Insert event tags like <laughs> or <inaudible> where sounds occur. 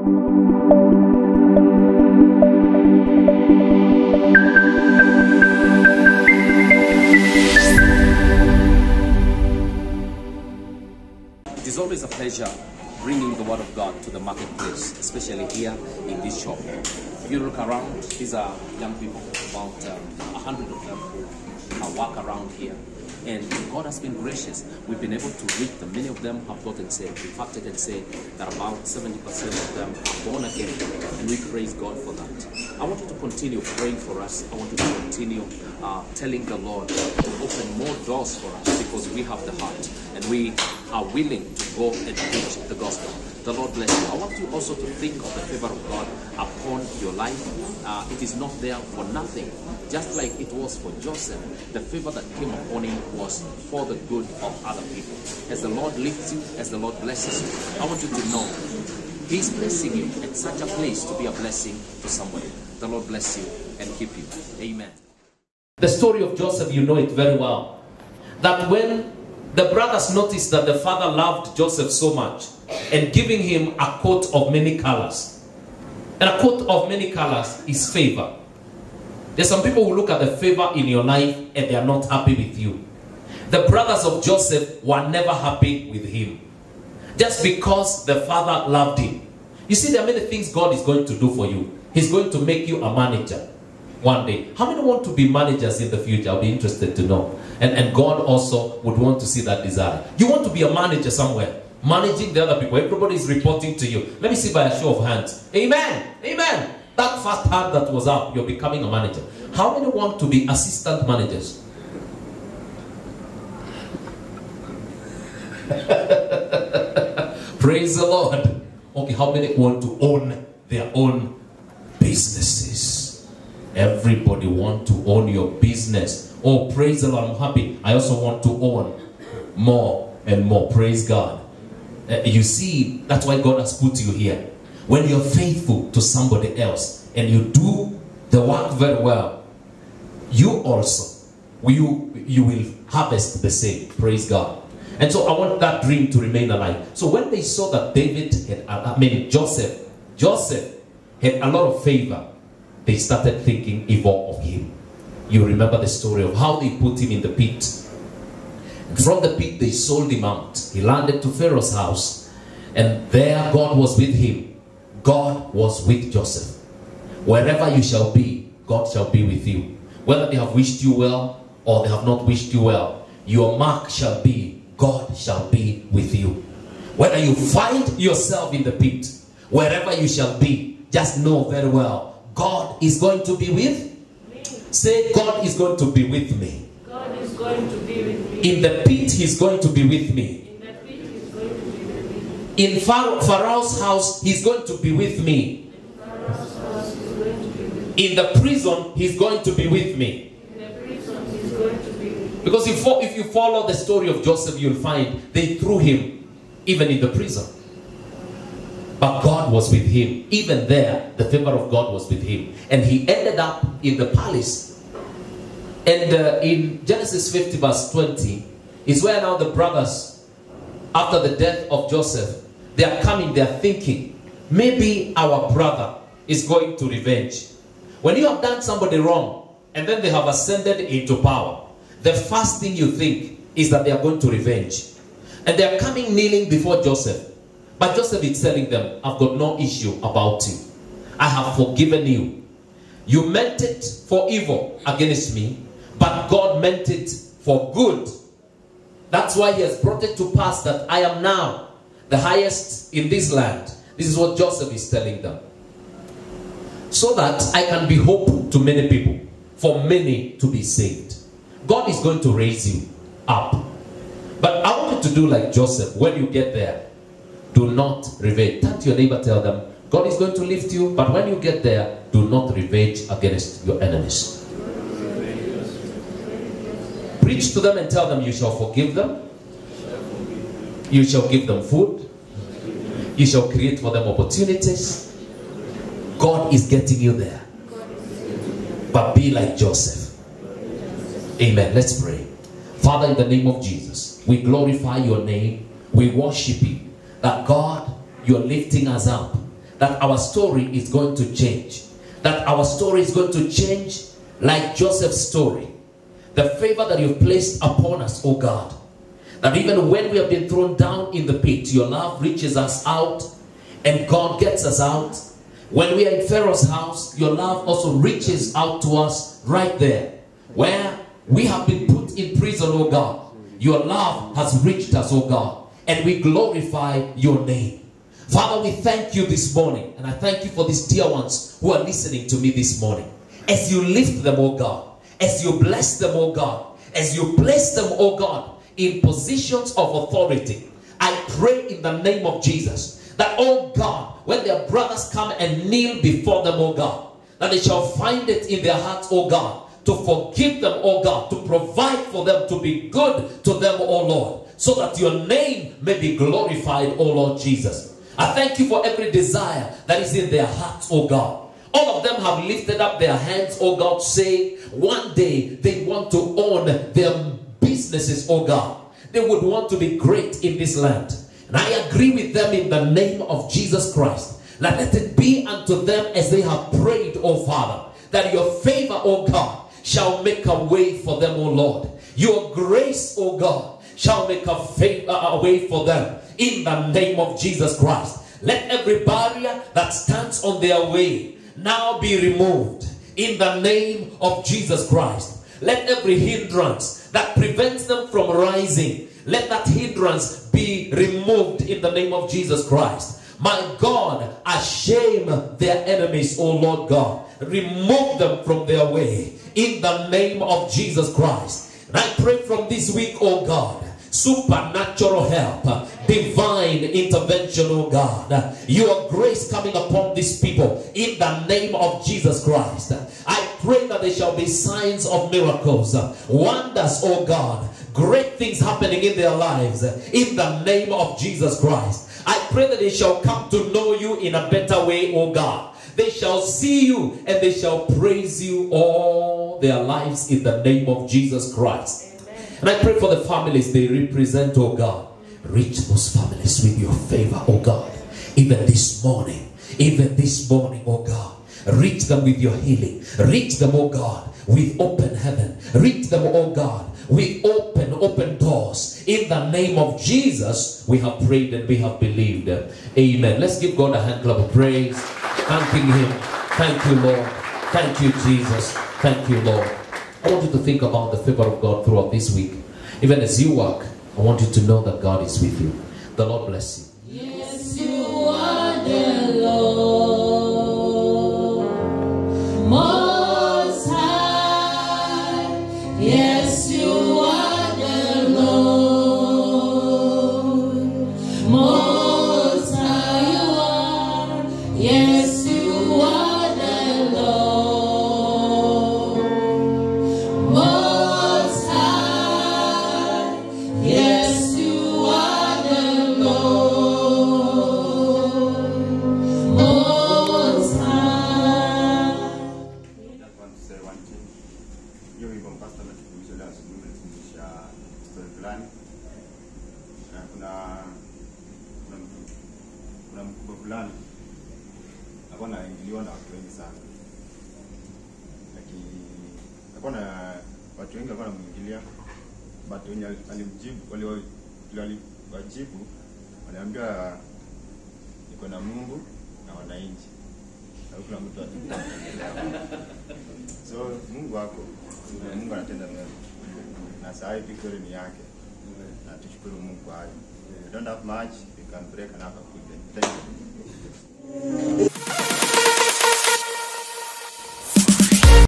It is always a pleasure bringing the word of God to the marketplace, especially here in this shop. If you look around, these are young people, about um, a hundred of them who walk around here. And God has been gracious. We've been able to reach them. Many of them have gotten saved. In fact, I can say that about 70% of them are born again. And we praise God for that. I want you to continue praying for us. I want you to continue uh, telling the Lord to open more doors for us because we have the heart and we are willing to go and preach the gospel. The Lord bless you. I want you also to think of the favor of God upon your life. Uh, it is not there for nothing. Just like it was for Joseph, the favor that came upon him was for the good of other people. As the Lord lifts you, as the Lord blesses you, I want you to know He's blessing you at such a place to be a blessing to somebody. The Lord bless you and keep you. Amen. The story of Joseph, you know it very well. That when the brothers noticed that the father loved Joseph so much and giving him a coat of many colors. And a coat of many colors is favor. There's some people who look at the favor in your life and they are not happy with you. The brothers of Joseph were never happy with him. Just because the father loved him. You see, there are many things God is going to do for you. He's going to make you a manager one day. How many want to be managers in the future? I'll be interested to know. And, and God also would want to see that desire. You want to be a manager somewhere, managing the other people. Everybody is reporting to you. Let me see by a show of hands. Amen. Amen. That first hand that was up, you're becoming a manager. How many want to be assistant managers? <laughs> Praise the Lord. Okay, how many want to own their own businesses? Everybody want to own your business. Oh, praise the Lord. I'm happy. I also want to own more and more. Praise God. Uh, you see, that's why God has put you here. When you're faithful to somebody else and you do the work very well, you also you, you will harvest the same. Praise God. And so I want that dream to remain alive. So when they saw that David had, uh, I mean Joseph, Joseph had a lot of favor, they started thinking evil of him. You remember the story of how they put him in the pit. From the pit they sold him out. He landed to Pharaoh's house, and there God was with him. God was with Joseph. Wherever you shall be, God shall be with you. Whether they have wished you well or they have not wished you well, your mark shall be God shall be with you. Whether you find yourself in the pit, wherever you shall be, just know very well God is going to be with. me. Say, God is going to be with me. God is going to be with me. In the pit, He's going to be with me. In the pit, He's going to be with me. In Pharaoh- Pharaoh's house, He's going to be with me. In Pharaoh's house, He's going to be with me. In the prison, He's going to be with me. In the prison, He's going to be with me. Because if, if you follow the story of Joseph, you'll find they threw him even in the prison. But God was with him. Even there, the favor of God was with him. And he ended up in the palace. And uh, in Genesis 50, verse 20, is where now the brothers, after the death of Joseph, they are coming, they are thinking, maybe our brother is going to revenge. When you have done somebody wrong, and then they have ascended into power, the first thing you think is that they are going to revenge. And they are coming kneeling before Joseph. But Joseph is telling them, I've got no issue about you. I have forgiven you. You meant it for evil against me, but God meant it for good. That's why he has brought it to pass that I am now the highest in this land. This is what Joseph is telling them. So that I can be hope to many people, for many to be saved. God is going to raise you up. But I want you to do like Joseph. When you get there, do not revenge. Turn to your neighbor, tell them, God is going to lift you, but when you get there, do not revenge against your enemies. Preach to them and tell them you shall forgive them. You shall give them food. You shall create for them opportunities. God is getting you there. But be like Joseph. Amen. Let's pray. Father, in the name of Jesus, we glorify your name. We worship you. That God, you're lifting us up. that our story is going to change. That our story is going to change like Joseph's story. The favor that you've placed upon us, oh God. That even when we have been thrown down in the pit, your love reaches us out and God gets us out. When we are in Pharaoh's house, your love also reaches out to us right there. Where we have been put in prison, oh God. Your love has reached us, oh God. And we glorify your name. Father, we thank you this morning. And I thank you for these dear ones who are listening to me this morning. As you lift them, oh God. As you bless them, oh God. As you place them, oh God, in positions of authority. I pray in the name of Jesus that, oh God, when their brothers come and kneel before them, oh God, that they shall find it in their hearts, oh God, to forgive them, O God, to provide for them, to be good to them, O Lord, so that your name may be glorified, O Lord Jesus. I thank you for every desire that is in their hearts, O God. All of them have lifted up their hands, O God, saying one day they want to own their businesses, O God. They would want to be great in this land. And I agree with them in the name of Jesus Christ. Let it be unto them as they have prayed, O Father, that your favor, O God, shall make a way for them, O Lord. Your grace, O God, shall make a, favor, a way for them in the name of Jesus Christ. Let every barrier that stands on their way now be removed in the name of Jesus Christ. Let every hindrance that prevents them from rising, let that hindrance be removed in the name of Jesus Christ. My God, ashame their enemies, O Lord God. Remove them from their way in the name of Jesus Christ. And I pray from this week, oh God, supernatural help, divine intervention, oh God. Your grace coming upon these people in the name of Jesus Christ. I pray that there shall be signs of miracles, wonders, oh God, great things happening in their lives in the name of Jesus Christ. I pray that they shall come to know you in a better way, oh God. They shall see you and they shall praise you all their lives in the name of Jesus Christ. And I pray for the families they represent, oh God. Reach those families with your favor, oh God. Even this morning, even this morning, oh God. Reach them with your healing. Reach them, oh God, with open heaven. Reach them, oh God, with open, open doors. In the name of Jesus, we have prayed and we have believed. Amen. Let's give God a hand clap of praise. Thanking Him. Thank you, Lord. Thank you, Jesus. Thank you, Lord. I want you to think about the favor of God throughout this week. Even as you work, I want you to know that God is with you. The Lord bless you. Mkubwa fulani alikuwa anaingiliwa na watu wengi sana. Lakini alikuwa na watu wengi walikuwa namwingilia but wenye alimjibu waliwajibu waliambia niko na Mungu na wananchi. Na kila mtu So Mungu wako, Mungu anatenda mema, na saa hii victory ni yake, na tushukuru Mungu kwa hayo. Don't have much, can break. Thank you.